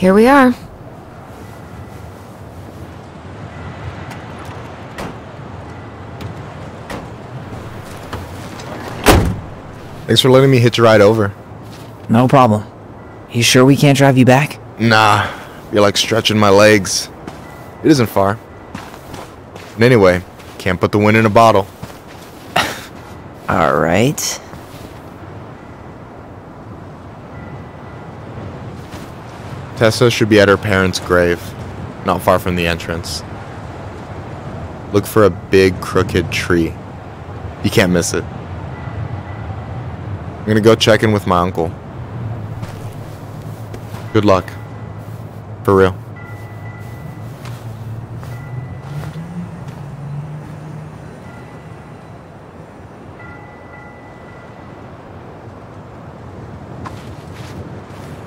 Here we are. Thanks for letting me hitch a ride over. No problem. You sure we can't drive you back? Nah, you're like stretching my legs. It isn't far. And anyway, can't put the wind in a bottle. Alright. Tessa should be at her parents' grave, not far from the entrance. Look for a big crooked tree. You can't miss it. I'm gonna go check in with my uncle. Good luck. For real.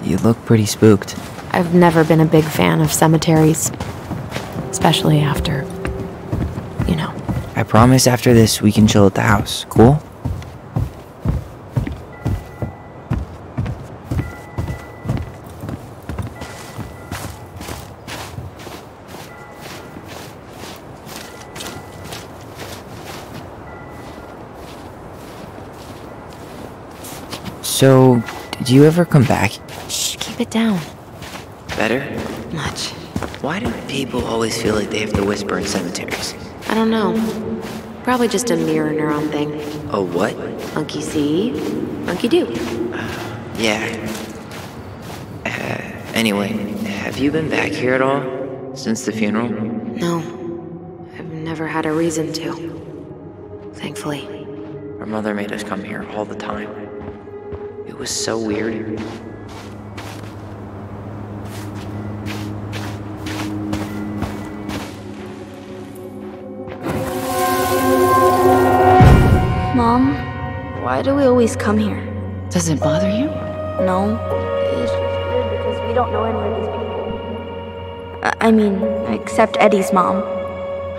You look pretty spooked. I've never been a big fan of cemeteries. Especially after. You know. I promise after this we can chill at the house. Cool? So, did you ever come back? Shh, keep it down. Better? Much. Why do people always feel like they have to whisper in cemeteries? I don't know. Probably just a mirror neuron thing. A what? Monkey see, monkey do. Yeah. Uh, anyway, have you been back here at all? Since the funeral? No. I've never had a reason to. Thankfully. Our mother made us come here all the time. It was so weird. Why do we always come here? Does it bother you? No. It's just weird because we don't know any of these people. I, I mean, except Eddie's mom.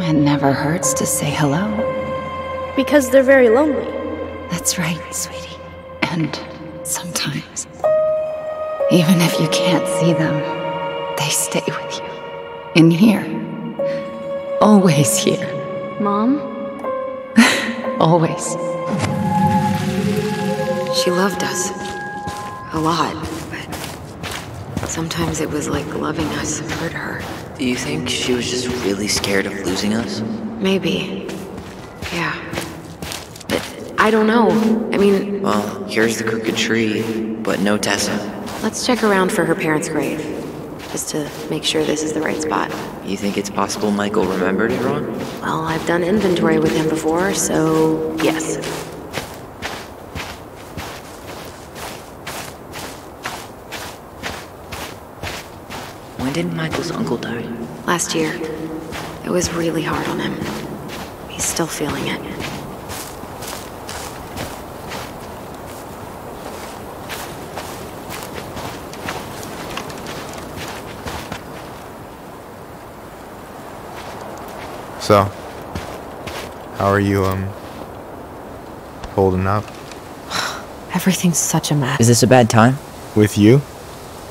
It never hurts to say hello. Because they're very lonely. That's right, sweetie. And sometimes, even if you can't see them, they stay with you. In here. Always here. Mom? Always. She loved us. A lot, but sometimes it was like loving us hurt her. Do you think she was just really scared of losing us? Maybe. Yeah. But I don't know. I mean, Well, here's the crooked tree, but no Tessa. let's check around for her parents' grave. Just to make sure this is the right spot. You think it's possible Michael remembered it wrong? Well, I've done inventory with him before, so yes. When did Michael's uncle die? Last year. It was really hard on him. He's still feeling it. So, how are you, um, holding up? Everything's such a mess. Is this a bad time? With you?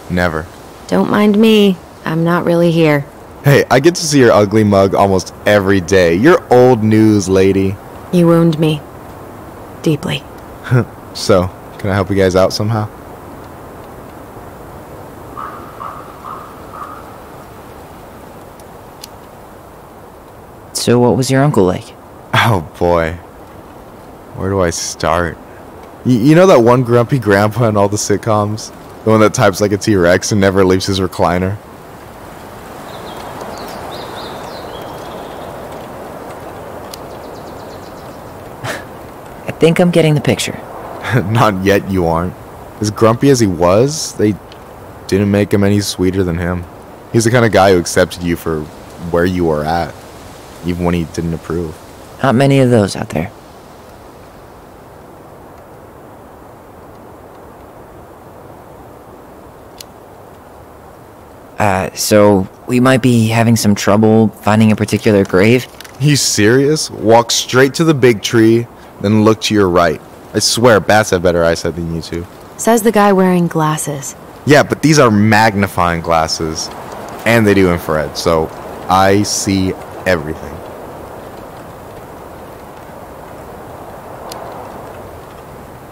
Never. Don't mind me. I'm not really here. Hey, I get to see your ugly mug almost every day. You're old news, lady. You wound me. Deeply. So, can I help you guys out somehow? So, what was your uncle like? Oh boy. Where do I start? Y- you know that one grumpy grandpa in all the sitcoms? The one that types like a T Rex and never leaves his recliner? Think I'm getting the picture. Not yet, you aren't. As grumpy as he was, they didn't make him any sweeter than him. He's the kind of guy who accepted you for where you were at, even when he didn't approve. Not many of those out there. Uh, so we might be having some trouble finding a particular grave. You serious? Walk straight to the big tree, then look to your right. I swear, bats have better eyesight than you two. Says the guy wearing glasses. Yeah, but these are magnifying glasses, and they do infrared, so I see everything.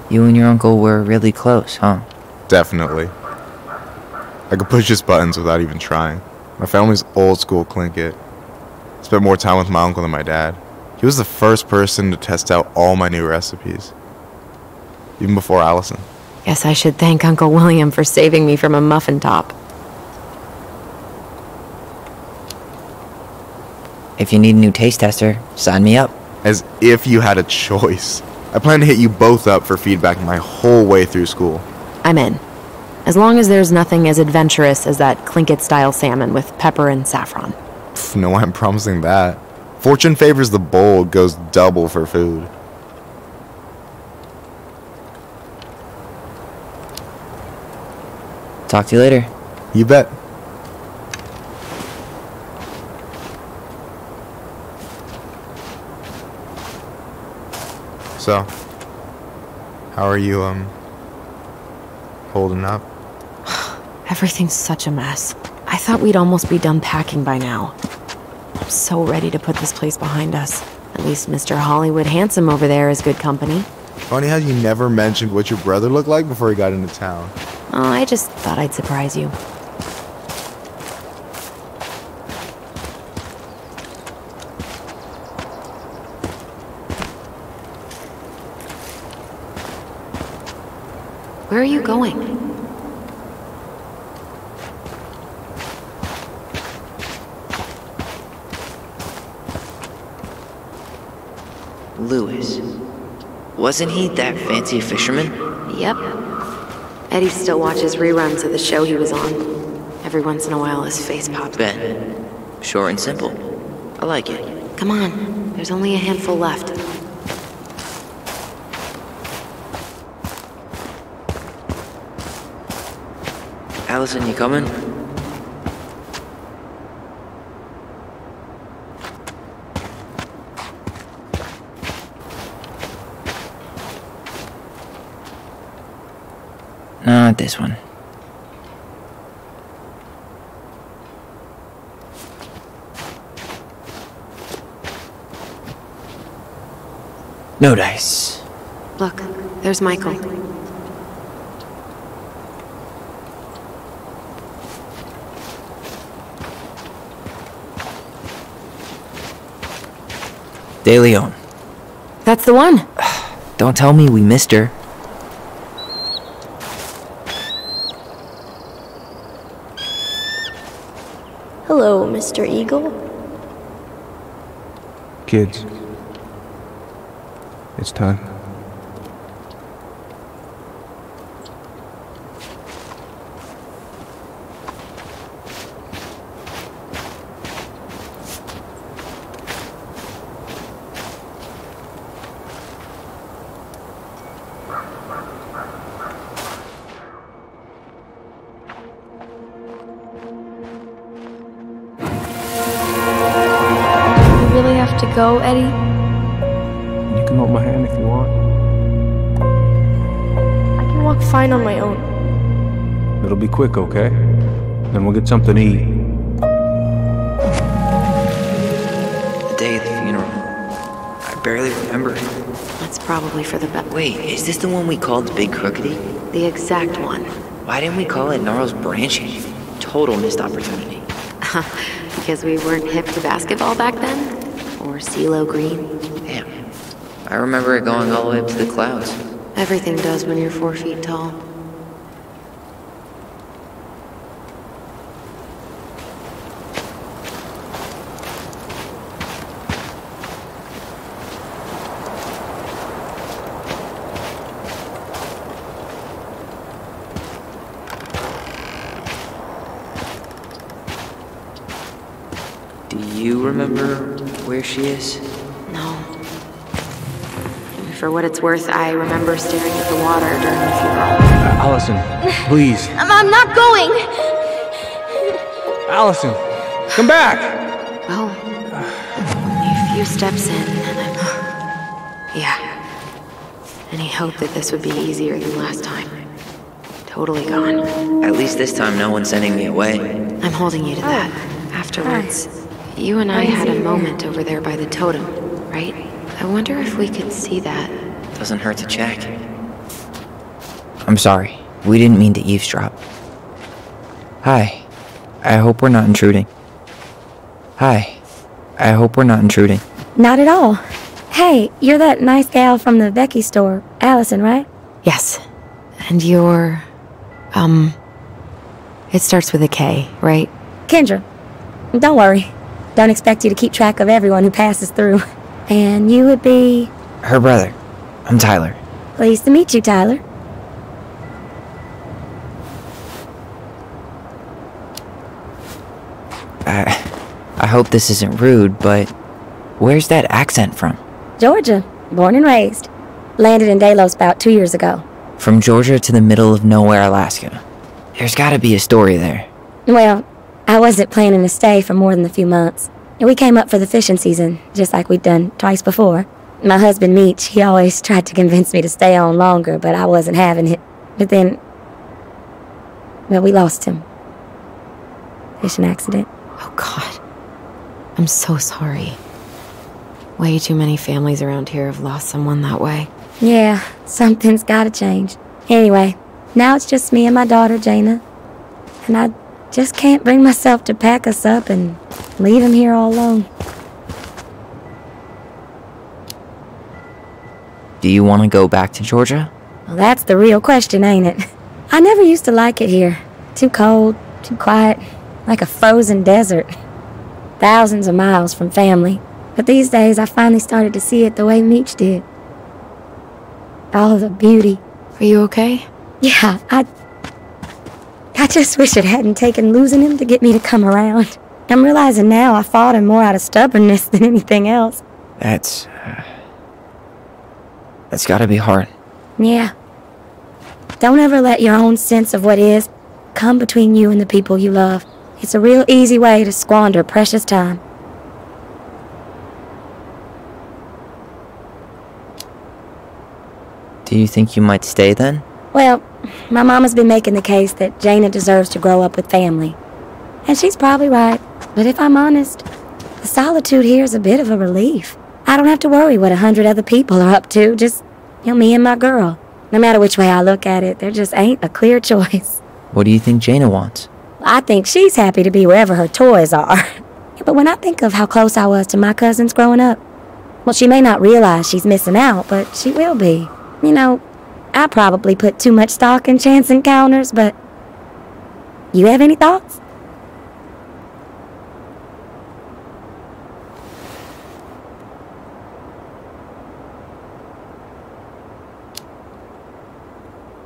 You and your uncle were really close, huh? Definitely. I could push his buttons without even trying. My family's old school Tlingit. Spent more time with my uncle than my dad. He was the first person to test out all my new recipes. Even before Alyson. Guess I should thank Uncle William for saving me from a muffin top. If you need a new taste tester, sign me up. As if you had a choice. I plan to hit you both up for feedback my whole way through school. I'm in. As long as there's nothing as adventurous as that Tlingit style salmon with pepper and saffron. Pff, no, I'm promising that. Fortune favors the bold, goes double for food. Talk to you later. You bet. So, how are you, um, holding up? Everything's such a mess. I thought we'd almost be done packing by now. I'm so ready to put this place behind us. At least Mr. Hollywood Handsome over there is good company. Funny how you never mentioned what your brother looked like before he got into town. Oh, I just thought I'd surprise you. Where are you going? Lewis. Wasn't he that fancy fisherman? Yep. Eddie still watches reruns of the show he was on. Every once in a while, his face pops. Ben. Short and simple. I like it. Come on, there's only a handful left. Alyson, you coming? This one. No dice. Look, there's Michael. De Leon. That's the one. Don't tell me we missed her. Hello, Mr. Eagle. Kids. It's time. Eddie? You can hold my hand if you want. I can walk fine on my own. It'll be quick, okay? Then we'll get something to eat. The day of the funeral. I barely remember it. That's probably for the best. Wait, is this the one we called the Big Crookedy? The exact one. Why didn't we call it Gnarls Branching? Total missed opportunity. because we weren't hip to basketball back then? CeeLo Green? Damn. I remember it going all the way up to the clouds. Everything does when you're four feet tall. Do you remember where she is? No. For what it's worth, I remember staring at the water during the funeral. Uh, Alyson, please. I'm, I'm not going! Alyson, come back! Well, only a few steps in, and I'm. Yeah. Any hope that this would be easier than last time? Totally. totally gone. At least this time, no one's sending me away. I'm holding you to that. Oh. Afterwards, you and I had a moment over there by the totem, right? I wonder if we could see that. Doesn't hurt to check. I'm sorry. We didn't mean to eavesdrop. Hi. I hope we're not intruding. Hi. I hope we're not intruding. Not at all. Hey, you're that nice gal from the Becky store, Alyson, right? Yes. And you're. Um. It starts with a K, right? Kendra. Don't worry. Don't expect you to keep track of everyone who passes through. And you would be. Her brother. I'm Tyler. Pleased to meet you, Tyler. I, I hope this isn't rude, but where's that accent from? Georgia. Born and raised. Landed in Delos about two years ago. From Georgia to the middle of nowhere, Alaska. There's gotta be a story there. Well, I wasn't planning to stay for more than a few months. And we came up for the fishing season, just like we'd done twice before. My husband, Meech, he always tried to convince me to stay on longer, but I wasn't having it. But then... Well, we lost him. Fishing accident. Oh, God. I'm so sorry. Way too many families around here have lost someone that way. Yeah, something's gotta change. Anyway, now it's just me and my daughter, Jaina. And I just can't bring myself to pack us up and leave him here all alone. Do you want to go back to Georgia? Well, that's the real question, ain't it? I never used to like it here. Too cold, too quiet, like a frozen desert. Thousands of miles from family. But these days, I finally started to see it the way Meech did. All of the beauty. Are you okay? Yeah, I. I just wish it hadn't taken losing him to get me to come around. I'm realizing now I fought him more out of stubbornness than anything else. That's. Uh, that's gotta be hard. Yeah. Don't ever let your own sense of what is come between you and the people you love. It's a real easy way to squander precious time. Do you think you might stay then? Well, my mama's been making the case that Jaina deserves to grow up with family. And she's probably right. But if I'm honest, the solitude here is a bit of a relief. I don't have to worry what a hundred other people are up to, just, you know, me and my girl. No matter which way I look at it, there just ain't a clear choice. What do you think Jaina wants? I think she's happy to be wherever her toys are. but when I think of how close I was to my cousins growing up, well, she may not realize she's missing out, but she will be. You know, I probably put too much stock in chance encounters, but. You have any thoughts?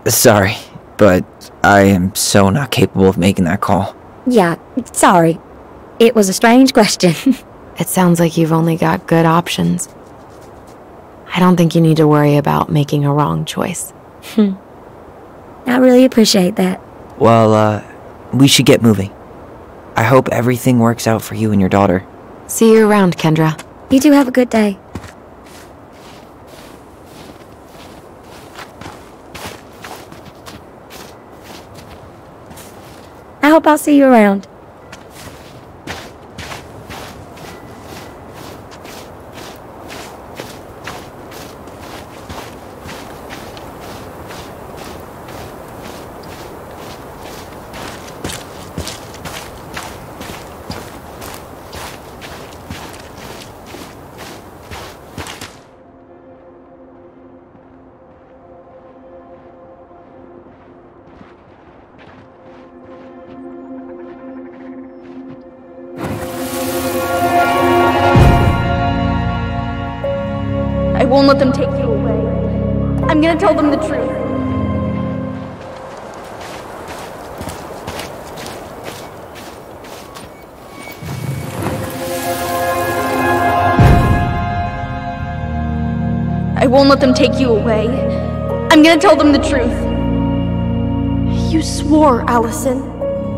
Sorry, but I am so not capable of making that call. Yeah, sorry. It was a strange question. it sounds like you've only got good options. I don't think you need to worry about making a wrong choice. Hmm. I really appreciate that. Well, uh, we should get moving. I hope everything works out for you and your daughter. See you around, Kendra. You two have a good day. I hope I'll see you around. Take you away. I'm gonna tell them the truth. You swore, Alyson.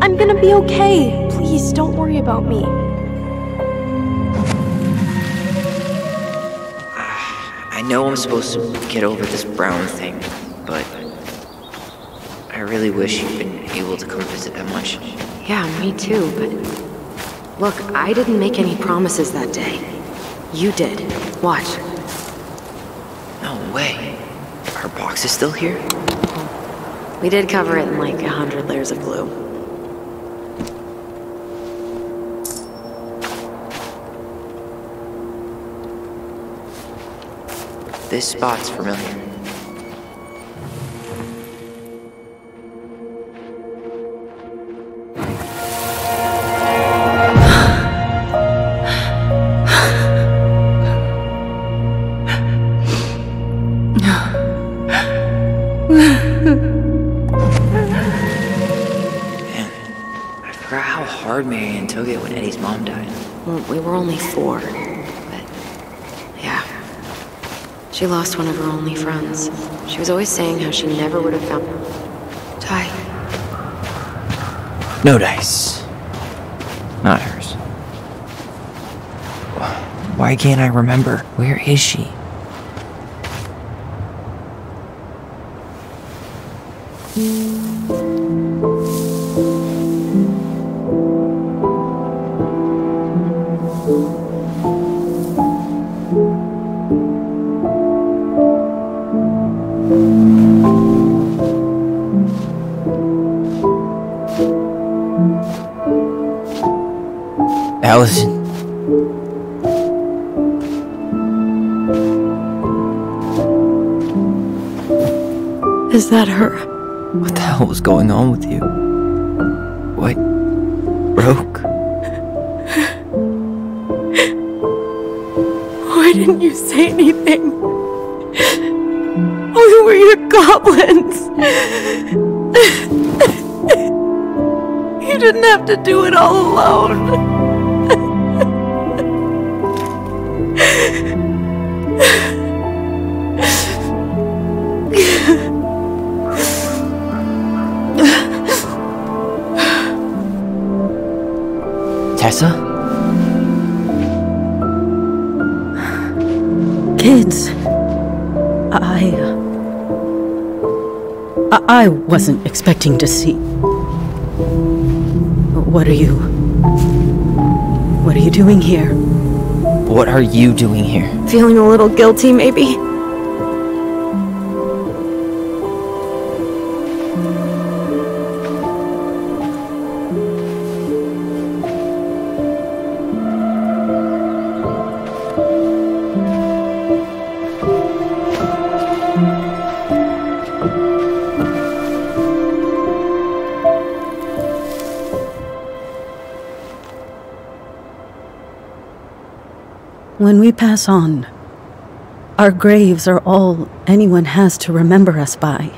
I'm gonna be okay. Please don't worry about me. I know I'm supposed to get over this Brown thing, but I I really wish you'd been able to come visit that much. Yeah, me too, but. Look, I didn't make any promises that day. You did. Watch. Way. Our box is still here? We did cover it in like a hundred layers of glue. This spot's familiar. She lost one of her only friends. She was always saying how she never would have found. Ty, No dice. Not hers. Why can't I remember? Where is she? That her? What the hell was going on with you? What broke? Why didn't you say anything? Oh, we were your goblins. you didn't have to do it all alone. I, I wasn't expecting to see. What are you. What are you doing here? What are you doing here? Feeling a little guilty, maybe? When we pass on, our graves are all anyone has to remember us by.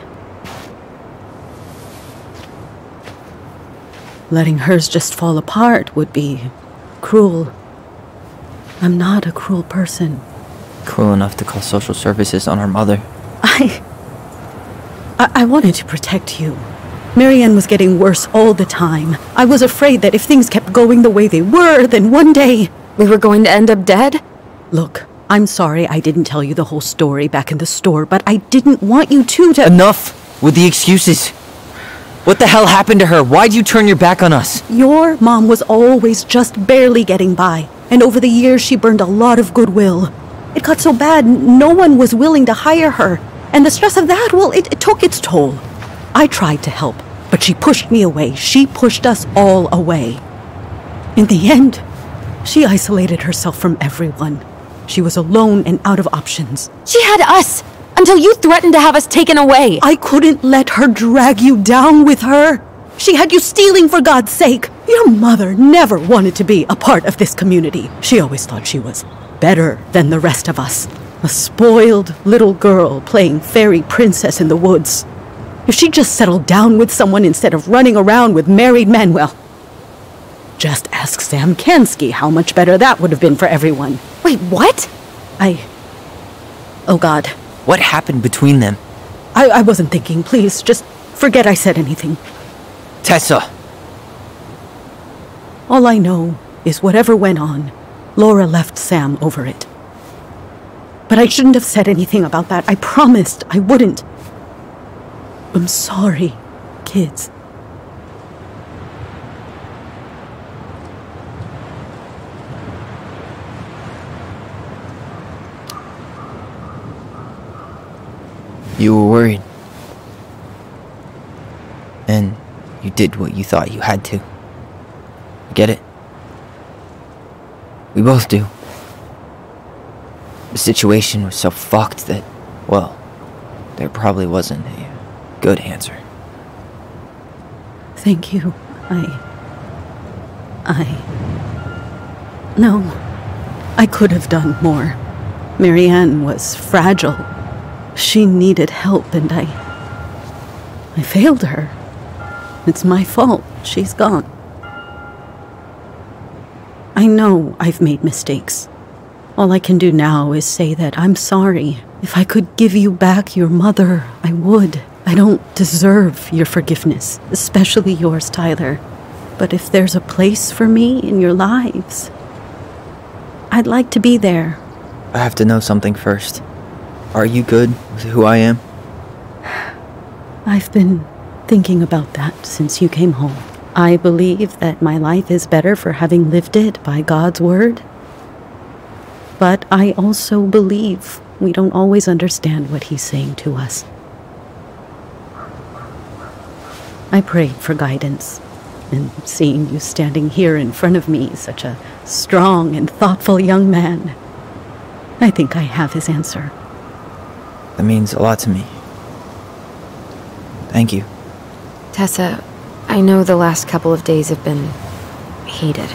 Letting hers just fall apart would be cruel. I'm not a cruel person. Cruel enough to call social services on our mother. I. I, I wanted to protect you. Mary-Ann was getting worse all the time. I was afraid that if things kept going the way they were, then one day. We were going to end up dead? Look, I'm sorry I didn't tell you the whole story back in the store, but I didn't want you two to. Enough with the excuses. What the hell happened to her? Why'd you turn your back on us? Your mom was always just barely getting by, and over the years she burned a lot of goodwill. It got so bad, no one was willing to hire her, and the stress of that, well, it, it took its toll. I tried to help, but she pushed me away. She pushed us all away. In the end, she isolated herself from everyone. She was alone and out of options. She had us! Until you threatened to have us taken away! I couldn't let her drag you down with her. She had you stealing for God's sake. Your mother never wanted to be a part of this community. She always thought she was better than the rest of us. A spoiled little girl playing fairy princess in the woods. If she just settled down with someone instead of running around with married men, well, just ask Sam Kansky how much better that would have been for everyone. Wait, what? I. Oh God. What happened between them? I, I wasn't thinking. Please, just forget I said anything. Tessa! All I know is whatever went on, Laura left Sam over it. But I shouldn't have said anything about that. I promised I wouldn't. I'm sorry. kids. You were worried. And you did what you thought you had to. Get it. We both do. The situation was so fucked that, well, there probably wasn't a good answer. Thank you. I. I. No. I could have done more. Mary-Ann was fragile. She needed help, and I. I failed her. It's my fault. She's gone. I know I've made mistakes. All I can do now is say that I'm sorry. If I could give you back your mother, I would. I don't deserve your forgiveness, especially yours, Tyler. But if there's a place for me in your lives, I'd like to be there. I have to know something first. Are you good with who I am? I've been thinking about that since you came home. I believe that my life is better for having lived it by God's word. But I also believe we don't always understand what He's saying to us. I prayed for guidance, and seeing you standing here in front of me, such a strong and thoughtful young man, I think I have his answer. That means a lot to me. Thank you. Tessa, I know the last couple of days have been heated.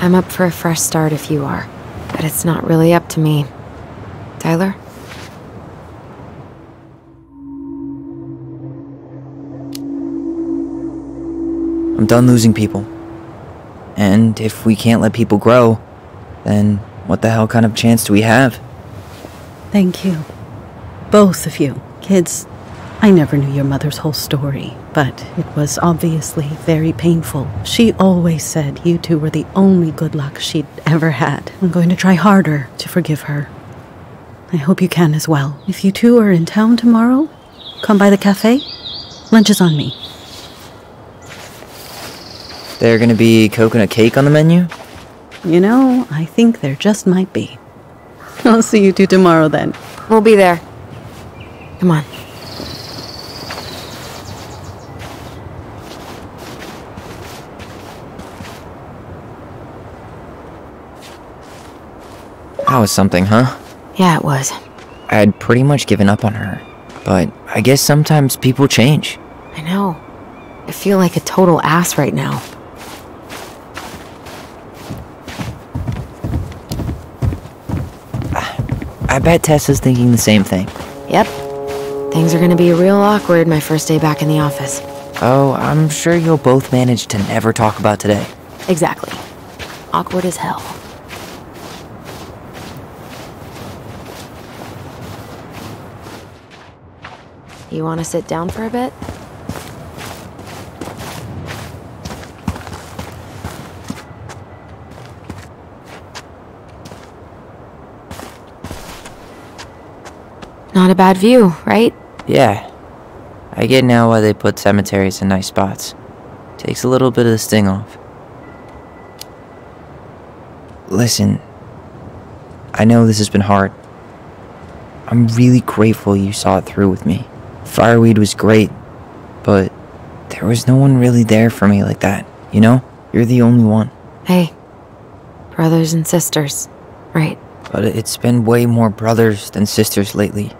I'm up for a fresh start if you are, but it's not really up to me. Tyler? I'm done losing people. And if we can't let people grow, then what the hell kind of chance do we have? Thank you. Both of you. Kids, I never knew your mother's whole story, but it was obviously very painful. She always said you two were the only good luck she'd ever had. I'm going to try harder to forgive her. I hope you can as well. If you two are in town tomorrow, come by the cafe. Lunch is on me. There gonna be coconut cake on the menu? You know, I think there just might be. I'll see you two tomorrow then. We'll be there. Come on. That was something, huh? Yeah, it was. I had pretty much given up on her. But I guess sometimes people change. I know. I feel like a total ass right now. I bet Tessa's thinking the same thing. Yep. Things are gonna be real awkward my first day back in the office. Oh, I'm sure you'll both manage to never talk about today. Exactly. Awkward as hell. You wanna sit down for a bit? A bad view, right? Yeah. I get now why they put cemeteries in nice spots. Takes a little bit of the sting off. Listen, I know this has been hard. I'm really grateful you saw it through with me. Fireweed was great, but there was no one really there for me like that, you know? You're the only one. Hey, brothers and sisters, right? But it's been way more brothers than sisters lately,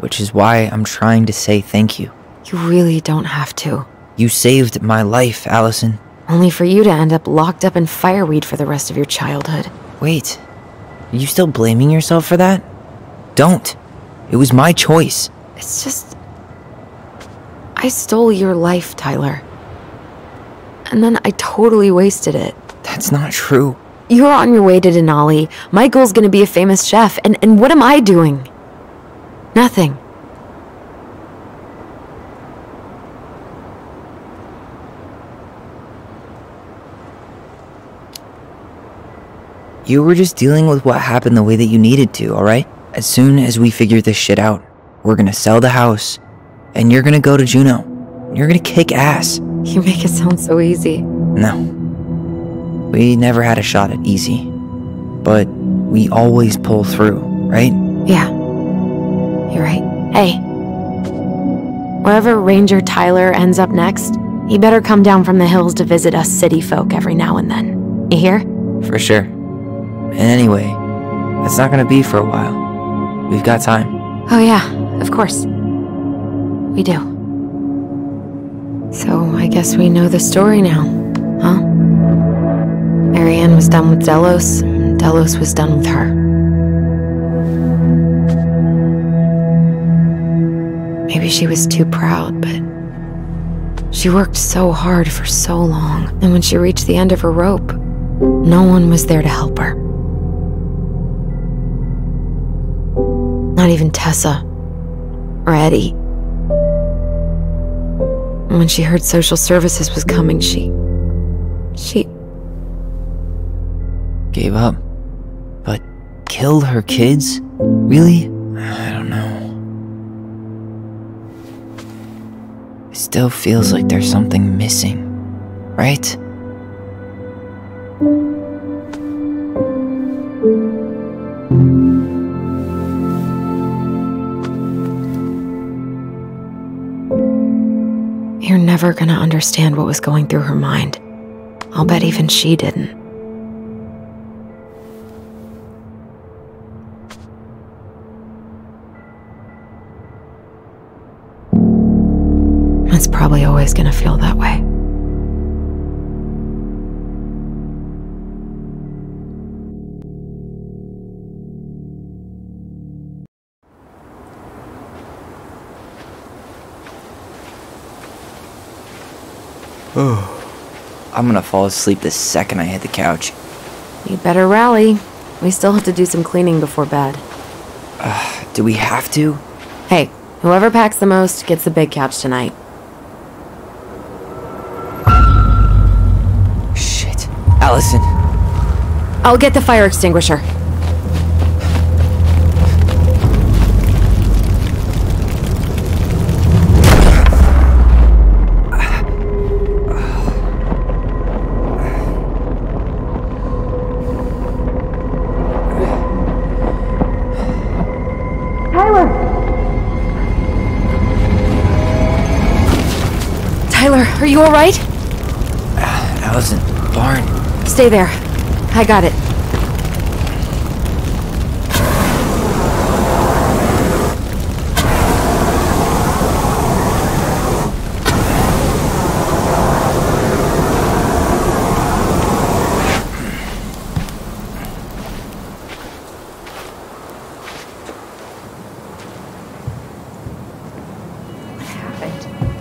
which is why I'm trying to say thank you. You really don't have to. You saved my life, Alyson. Only for you to end up locked up in fireweed for the rest of your childhood. Wait, are you still blaming yourself for that? Don't. It was my choice. It's just. I stole your life, Tyler. And then I totally wasted it. That's not true. You're on your way to Denali. Michael's gonna be a famous chef, and, and what am I doing? Nothing. You were just dealing with what happened the way that you needed to, alright? As soon as we figure this shit out, we're gonna sell the house and you're gonna go to Juneau. You're gonna kick ass. You make it sound so easy. No. We never had a shot at easy. But we always pull through, right? Yeah. You're right. Hey. Wherever Ranger Tyler ends up next, he better come down from the hills to visit us city folk every now and then. You hear? For sure. And anyway, that's not gonna be for a while. We've got time. Oh, yeah, of course. We do. So I guess we know the story now, huh? Mary-Ann was done with Delos, and Delos was done with her. Maybe she was too proud, but she worked so hard for so long, and when she reached the end of her rope, no one was there to help her. Not even Tessa or Eddie. When she heard social services was coming, she. she. Gave up. But killed her kids? Really? Still feels like there's something missing, right? You're never gonna understand what was going through her mind. I'll bet even she didn't. Feel that way. I'm gonna fall asleep the second I hit the couch. You better rally. We still have to do some cleaning before bed. Uh, do we have to? Hey, whoever packs the most gets the big couch tonight. Alyson. I'll get the fire extinguisher. Tyler, Tyler, are you alright? Alyson. Stay there. I got it.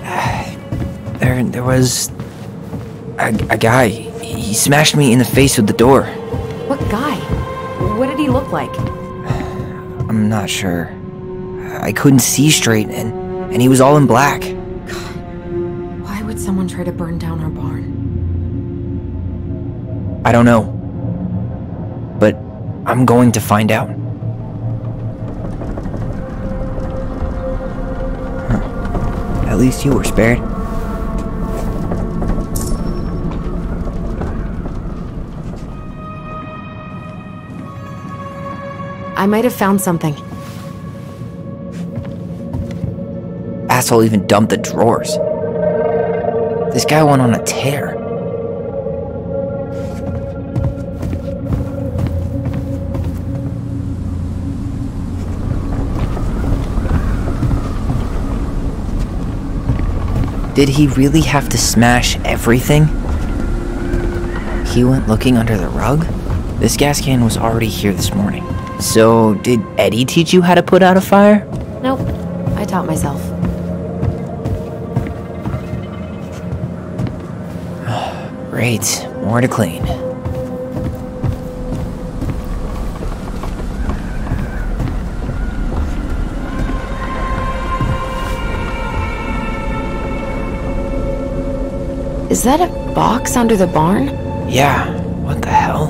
Uh, there, there was a, a guy. He smashed me in the face with the door. What guy? What did he look like? I'm not sure. I couldn't see straight, and and he was all in black. God, Why would someone try to burn down our barn? I don't know, but I'm going to find out. Huh. At least you were spared. I might have found something. Asshole even dumped the drawers. This guy went on a tear. Did he really have to smash everything? He went looking under the rug? This gas can was already here this morning. So, did Eddie teach you how to put out a fire? Nope. I taught myself. Great. More to clean. Is that a box under the barn? Yeah, what the hell?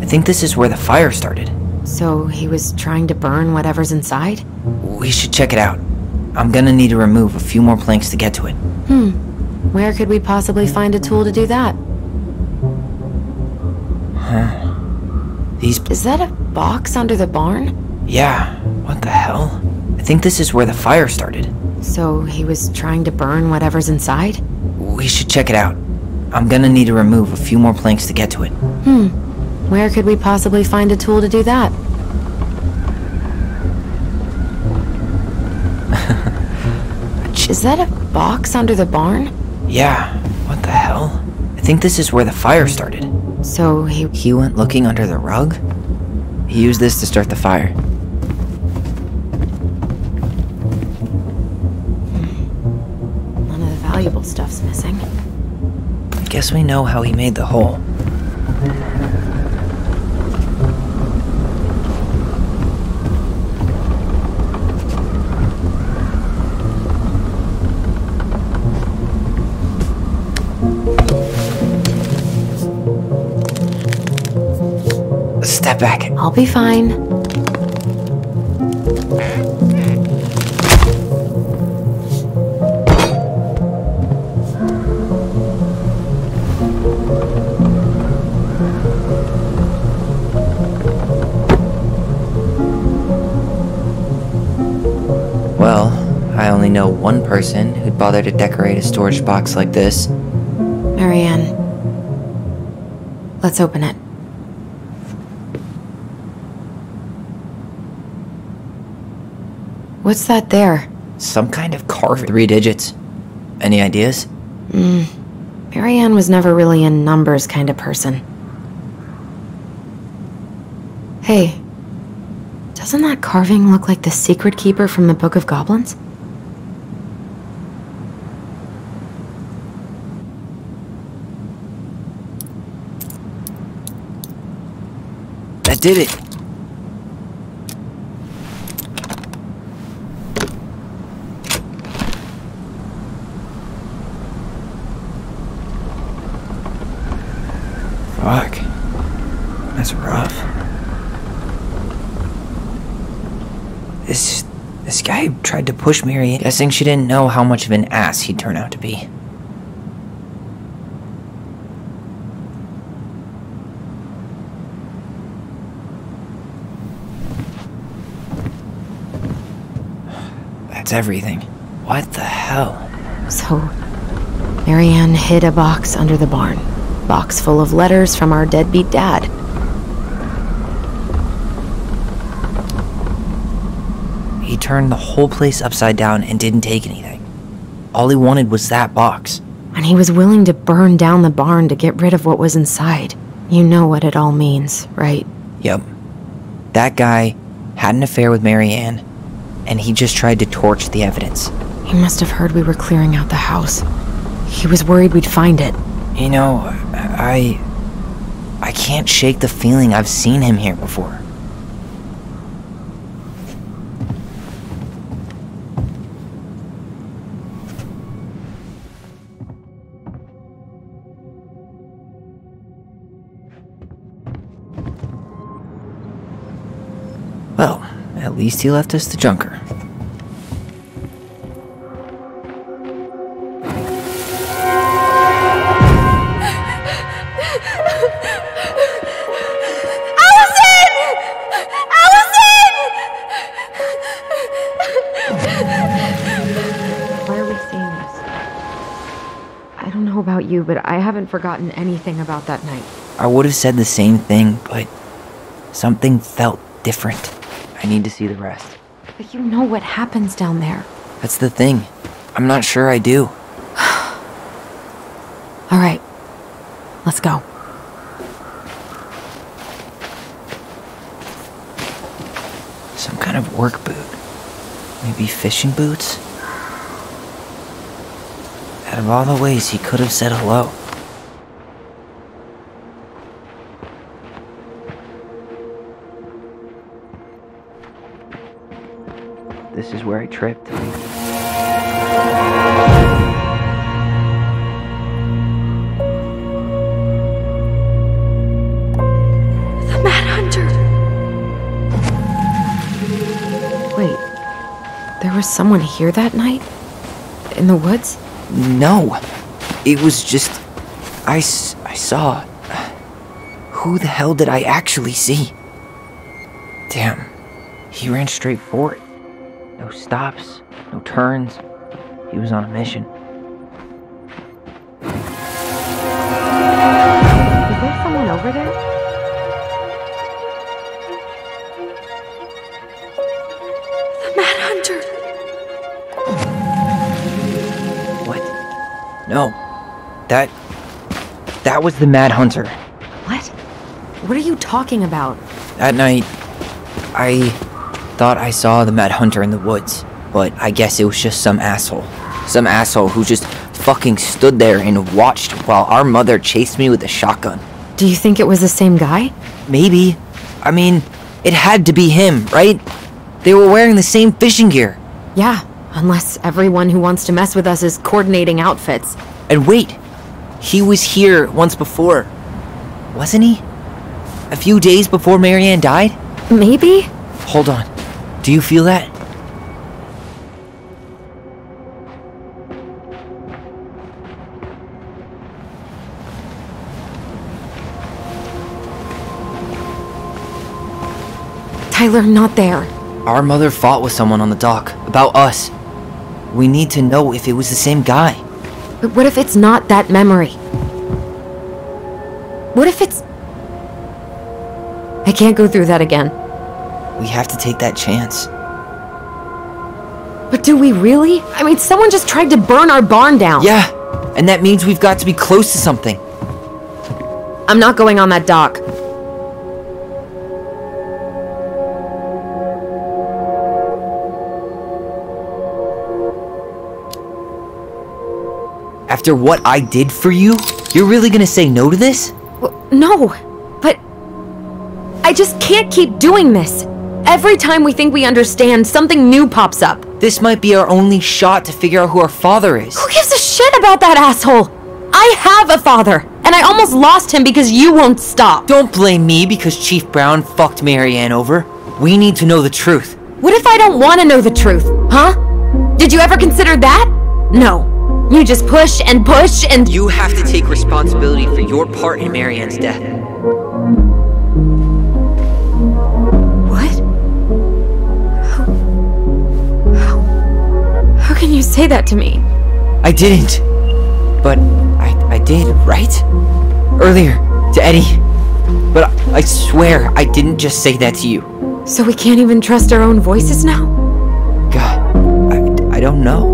I think this is where the fire started. So he was trying to burn whatever's inside? We should check it out. I'm gonna need to remove a few more planks to get to it. Hmm. Where could we possibly find a tool to do that? Huh. These. Is that a box under the barn? Yeah. What the hell? I think this is where the fire started. So he was trying to burn whatever's inside? We should check it out. I'm gonna need to remove a few more planks to get to it. Hmm. Where could we possibly find a tool to do that? Is that a box under the barn? Yeah. What the hell? I think this is where the fire started. So he. He went looking under the rug? He used this to start the fire. None of the valuable stuff's missing. I guess we know how he made the hole. Back. I'll be fine. Well, I only know one person who'd bother to decorate a storage box like this. Mary-Ann. Let's open it. What's that there? Some kind of carving. Three digits. Any ideas? Hmm. Mary-Ann was never really a numbers kind of person. Hey, doesn't that carving look like the secret keeper from the Book of Goblins? That did it. Fuck. That's rough. This this guy tried to push Mary, guessing she didn't know how much of an ass he'd turn out to be. That's everything. What the hell? So, Mary-Ann hid a box under the barn. Box full of letters from our deadbeat dad. He turned the whole place upside down and didn't take anything. All he wanted was that box. And he was willing to burn down the barn to get rid of what was inside. You know what it all means, right? Yep. That guy had an affair with Mary-Ann, and he just tried to torch the evidence. He must have heard we were clearing out the house. He was worried we'd find it. You know, I. I can't shake the feeling I've seen him here before. Least he left us the junker. Alyson! Alyson! Why are we seeing this? I don't know about you, but I haven't forgotten anything about that night. I would have said the same thing, but something felt different. I need to see the rest. But you know what happens down there. That's the thing. I'm not sure I do. All right, let's go. Some kind of work boot. Maybe fishing boots? Out of all the ways he could have said hello. Where I tripped. The Mad Hunter! Wait, There was someone here that night? In the woods? No. It was just. I, s- I saw. Who the hell did I actually see? Damn. He ran straight for it. No stops, no turns. He was on a mission. Is there someone over there? The Mad Hunter! What? No. That. That was the Mad Hunter. What? What are you talking about? That night, I thought I saw the Mad Hunter in the woods, but I guess it was just some asshole. Some asshole who just fucking stood there and watched while our mother chased me with a shotgun. Do you think it was the same guy? Maybe. I mean, it had to be him, right? They were wearing the same fishing gear. Yeah, unless everyone who wants to mess with us is coordinating outfits. And wait, he was here once before, wasn't he? A few days before Mary-Ann died? Maybe? Hold on. Do you feel that? Tyler, not there. Our mother fought with someone on the dock about us. We need to know if it was the same guy. But what if it's not that memory? What if it's. I can't go through that again. We have to take that chance. But do we really? I mean, someone just tried to burn our barn down. Yeah, and that means we've got to be close to something. I'm not going on that dock. After what I did for you, you're really gonna say no to this? W- No, but. I just can't keep doing this. Every time we think we understand, something new pops up. This might be our only shot to figure out who our father is. Who gives a shit about that asshole? I have a father, and I almost lost him because you won't stop. Don't blame me because Chief Brown fucked Mary-Ann over. We need to know the truth. What if I don't want to know the truth, huh? Did you ever consider that? No. You just push and push and. You have to take responsibility for your part in Mary-Ann's death. You say that to me? I didn't. But I, I did, right? Earlier, to Eddie. But I, I swear I didn't just say that to you. So we can't even trust our own voices now? God, I, I don't know.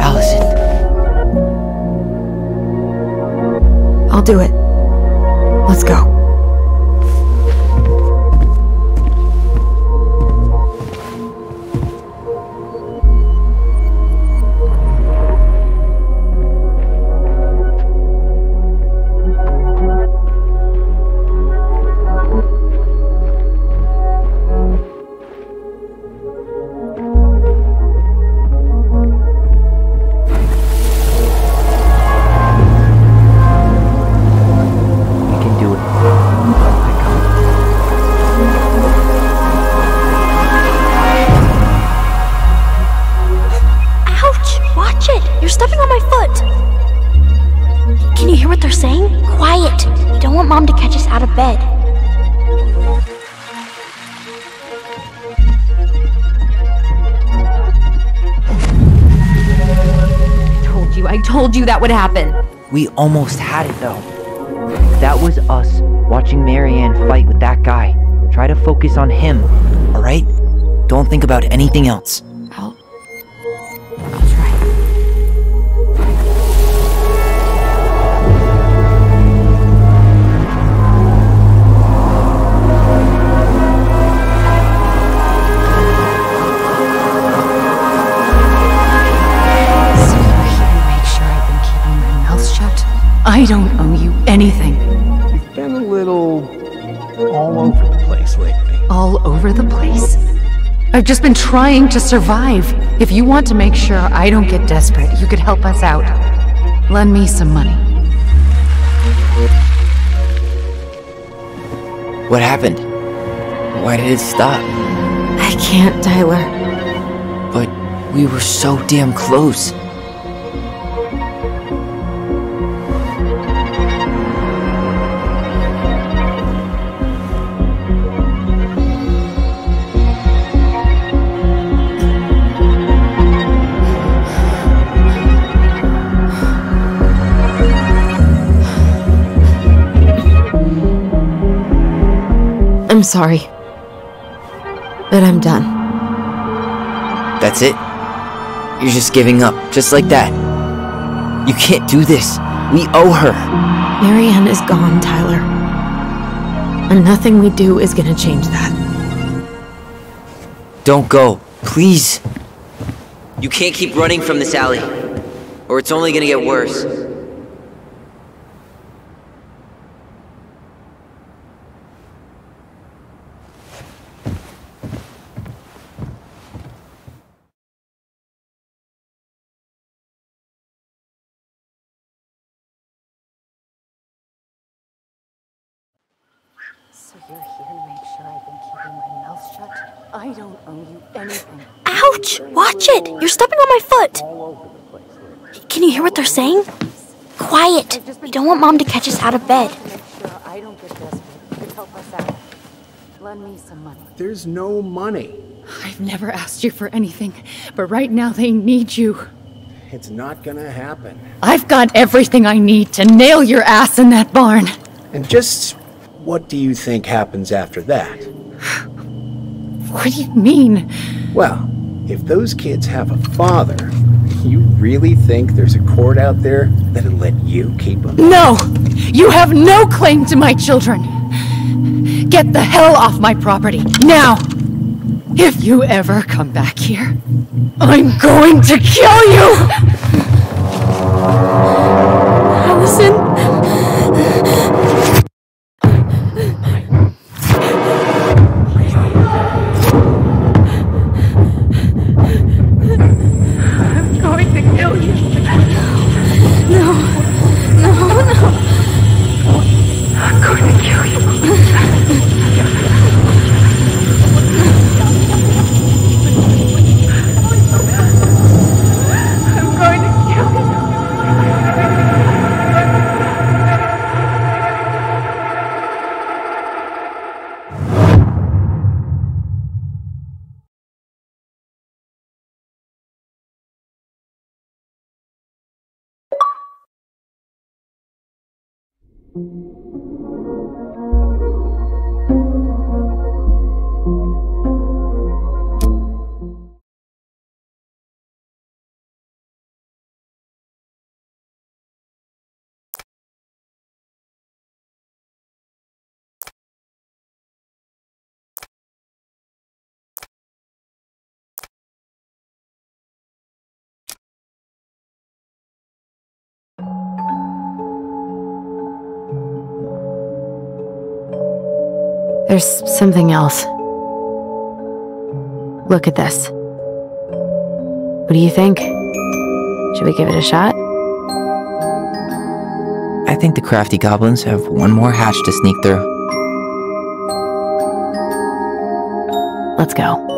Alyson, I'll do it. Let's go. That would happen. We almost had it though. That was us watching Mary-Ann fight with that guy. Try to focus on him, alright? Don't think about anything else. Just been trying to survive. If you want to make sure I don't get desperate, you could help us out. Lend me some money. What happened? Why did it stop? I I can't, Tyler. But we were so damn close. I'm sorry. But I'm done. That's it? You're just giving up, just like that. You can't do this. We owe her. Mary-Ann is gone, Tyler. And nothing we do is gonna change that. Don't go, please. You can't keep running from this alley, or it's only gonna get worse. So you're here to make sure I've been keeping my mouth shut? I don't owe you anything. Ouch! Watch it! You're stepping on my foot! Can you hear what they're saying? Quiet! We don't want Mom to catch us out of bed. Make sure I don't get desperate. You could help us out. Lend me some money. There's no money. I've never asked you for anything, but right now they need you. It's not gonna happen. I've got everything I need to nail your ass in that barn. And just what do you think happens after that? What do you mean? Well, if those kids have a father, you really think there's a court out there that'll let you keep them? No! You have no claim to my children! Get the hell off my property, now! If you ever come back here, I'm going to kill you! There's something else. Look at this. What do you think? Should we give it a shot? I think the crafty goblins have one more hatch to sneak through. Let's go.